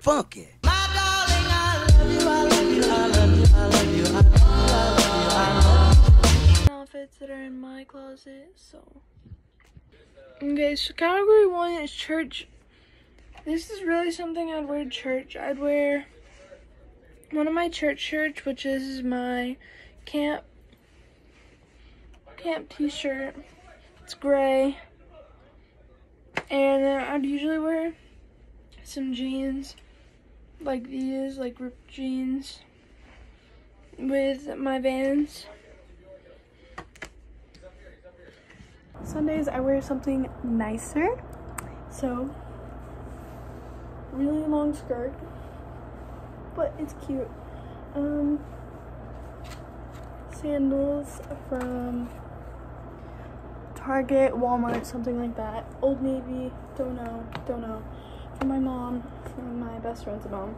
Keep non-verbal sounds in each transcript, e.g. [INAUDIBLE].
funky. outfits that are in my closet, so. Okay, so category one is church. This is really something I'd wear to church. I'd wear one of my church shirts, which is my camp camp t-shirt. It's gray. And then I'd usually wear some jeans like these, like ripped jeans with my Vans. Sundays I wear something nicer. So, really long skirt, but it's cute. Um, sandals from Target, Walmart, something like that. Old Navy, don't know, don't know. From my mom, from my best friend's mom.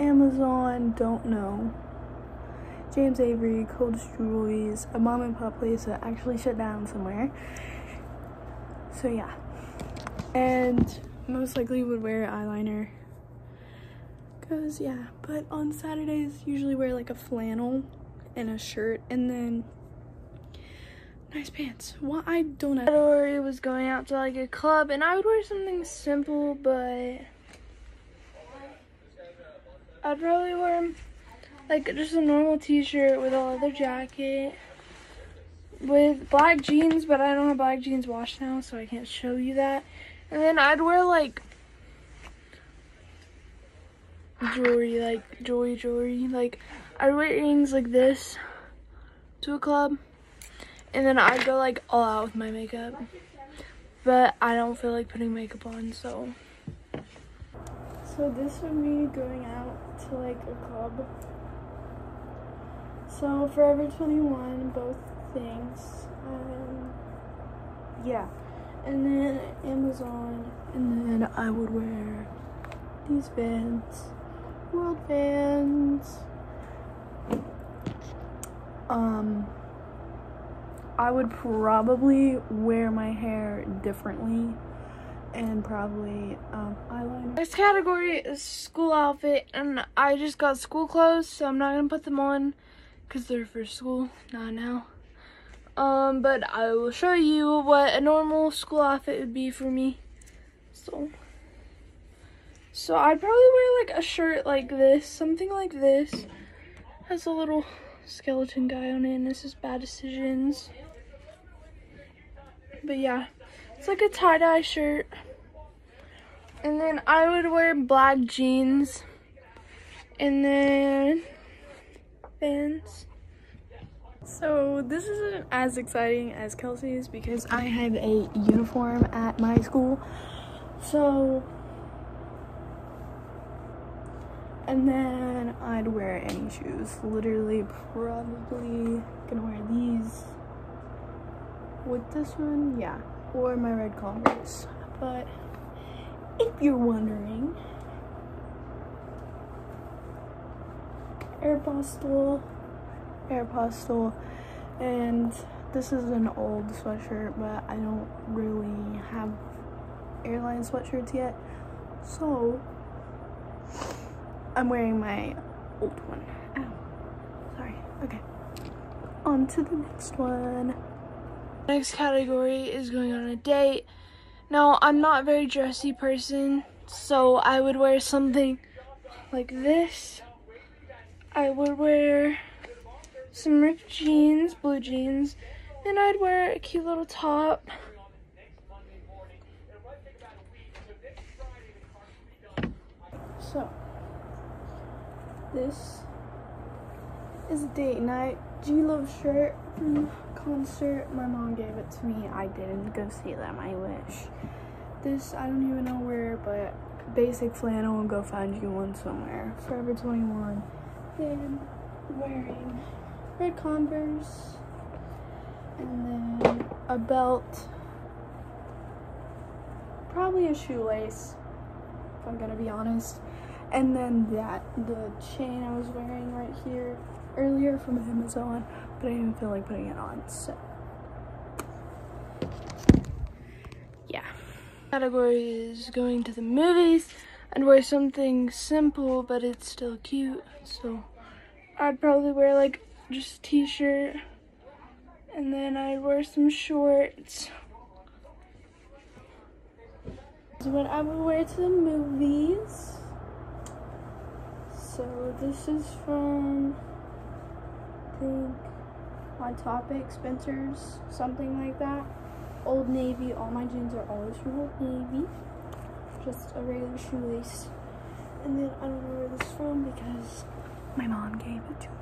Amazon, don't know. James Avery, Cold Jewelries, a mom and pop place that actually shut down somewhere. So yeah. And most likely would wear eyeliner. Cause yeah, but on Saturdays usually wear like a flannel and a shirt and then nice pants. What I don't know. Category was going out to like a club and I would wear something simple but I'd probably wear like just a normal t-shirt with a leather jacket with black jeans, but I don't have black jeans washed now, so I can't show you that. And then I'd wear like jewelry, like jewelry, jewelry. Like I'd wear earrings like this to a club, and then I'd go like all out with my makeup. But I don't feel like putting makeup on, so. So this would be going out to like a club. So Forever 21, both things. Um, yeah. And then Amazon. And then I would wear these Vans. World Vans. Um, I would probably wear my hair differently and probably um, eyeliner. Next category is school outfit, and I just got school clothes, so I'm not gonna put them on because they're for school, not now. Um, but I will show you what a normal school outfit would be for me. So, so I'd probably wear like a shirt like this, something like this. Has a little skeleton guy on it, and this is Bad Decisions. But yeah, it's like a tie-dye shirt. And then I would wear black jeans. And then Vans. So this isn't as exciting as Kelsi's because I have a uniform at my school. So, and then I'd wear any shoes. Literally, probably gonna wear these with this one, yeah, or my red Converse. But if you're wondering, Aeropostale, Aeropostale, and this is an old sweatshirt, but I don't really have airline sweatshirts yet, so I'm wearing my old one. Ow, sorry, okay. On to the next one. Next category is going on a date. Now, I'm not a very dressy person, so I would wear something like this. I would wear some ripped jeans, blue jeans, and I'd wear a cute little top. So, this is a date night. G-Love shirt from concert. My mom gave it to me. I didn't go see them. I wish. This, I don't even know where, but basic flannel and go find you one somewhere. Forever 21. Then wearing red Converse. And then a belt. Probably a shoelace, if I'm gonna be honest. And then that, the chain I was wearing right here earlier from Amazon, but I didn't feel like putting it on, so. Yeah. Category is going to the movies. I'd wear something simple, but it's still cute. So I'd probably wear like just a t-shirt and then I'd wear some shorts. Is what I would wear to the movies. So this is from, I think, Hot Topic, Spencer's, something like that. Old Navy, all my jeans are always from Old Navy. Just a regular shoelace. And then I don't know where this is from because my mom gave it to me.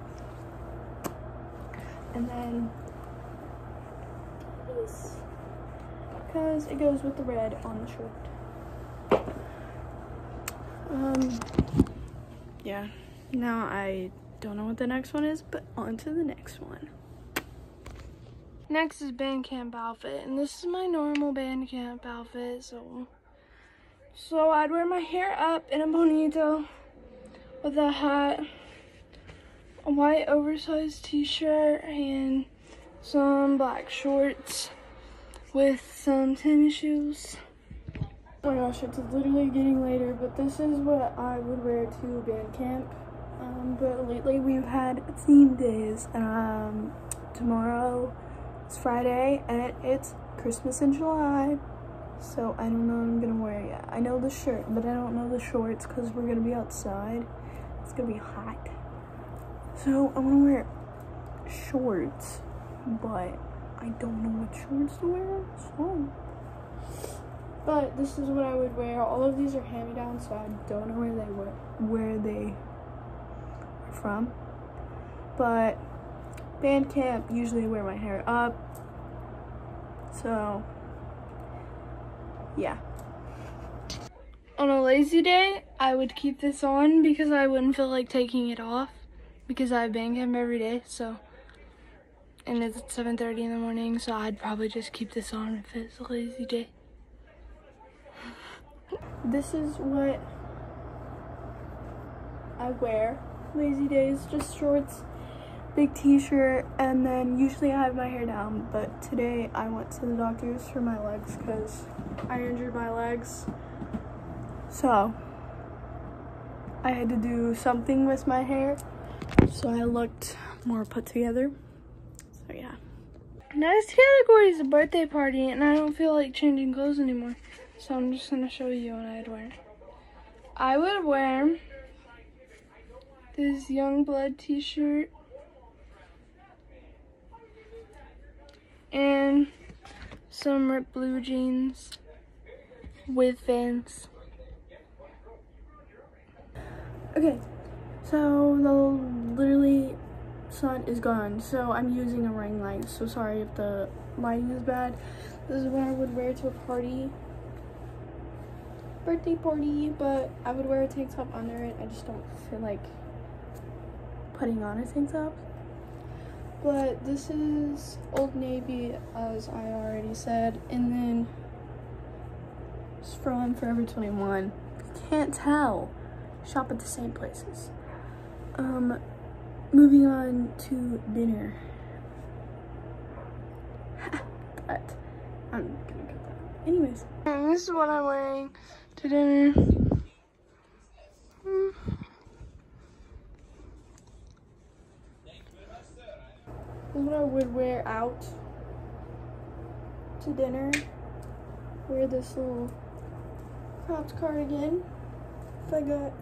And then these, because it goes with the red on the shirt. Um, yeah. Now I don't know what the next one is, but on to the next one. Next is band camp outfit, and this is my normal band camp outfit, so so I'd wear my hair up in a ponytail with a hat, a white oversized t-shirt, and some black shorts with some tennis shoes. Oh my gosh, it's literally getting later, but this is what I would wear to band camp. Um, but lately we've had theme days. Um, tomorrow is Friday, and it's Christmas in July. So I don't know what I'm gonna wear yet. I know the shirt, but I don't know the shorts because we're gonna be outside. It's gonna be hot. So I'm gonna wear shorts, but I don't know what shorts to wear. So, but this is what I would wear. All of these are hand-me-down, so I don't know where they were, where they are from. But band camp usually wear my hair up. So yeah. On a lazy day, I would keep this on because I wouldn't feel like taking it off because I have band camp every day, so. And it's 7.30 in the morning, so I'd probably just keep this on if it's a lazy day. This is what I wear lazy days, just shorts, big t-shirt, and then usually I have my hair down, but today I went to the doctor's for my legs because I injured my legs. So, I had to do something with my hair, so I looked more put together. So, yeah. Next category is a birthday party, and I don't feel like changing clothes anymore. So, I'm just to show you what I'd wear. I would wear this Yungblud t-shirt and some ripped blue jeans with Vans. Okay, so the literally sun is gone, so I'm using a ring light. So sorry if the lighting is bad. This is what I would wear to a party, birthday party, but I would wear a tank top under it. I just don't feel like putting on a tank top. But this is Old Navy, as I already said, and then it's from Forever 21. Can't tell. Shop at the same places. Um, moving on to dinner. [LAUGHS] but I'm gonna cut that. Anyways, and this is what I'm wearing to dinner. What I would wear out to dinner. Wear this little cropped cardigan if I got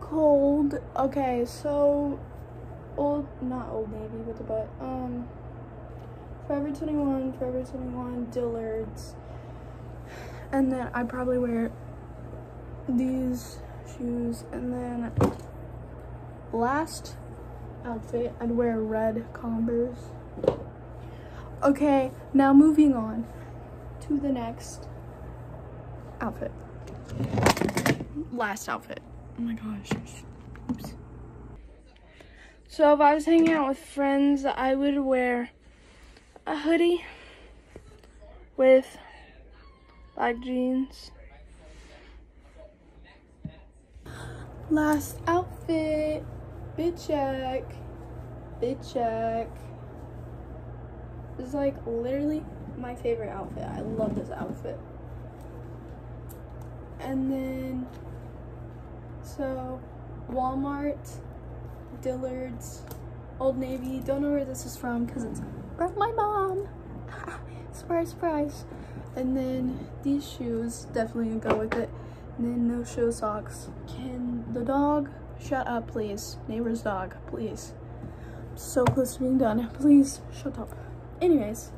cold. Okay, so old, not Old Navy with the butt. Um, Forever 21, Forever 21, Dillard's. And then I probably wear these shoes. And then last outfit, I'd wear red Converse. Okay, now moving on to the next outfit. Last outfit. Oh my gosh. Oops. So if I was hanging out with friends, I would wear a hoodie with black jeans. Last outfit. Bit check. Bit check. This is like literally my favorite outfit. I love this outfit. and then so Walmart, Dillard's, Old Navy. Don't know where this is from because it's from my mom. [LAUGHS] surprise, surprise. And then these shoes definitely go with it. And then no show socks. Can the dog shut up, please? Neighbor's dog, please. so close to being done. Please shut up. Anyways,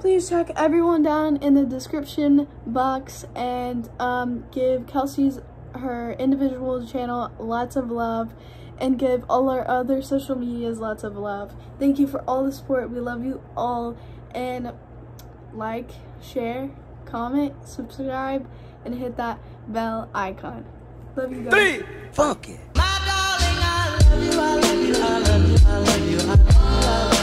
please check everyone down in the description box and um, give Kelsi's her individual channel lots of love and give all our other social medias lots of love. Thank you for all the support. We love you all and like, share, comment, subscribe, and hit that bell icon. Three, fuck it. My darling, I love you, I love you, I love you, I love you. I love you.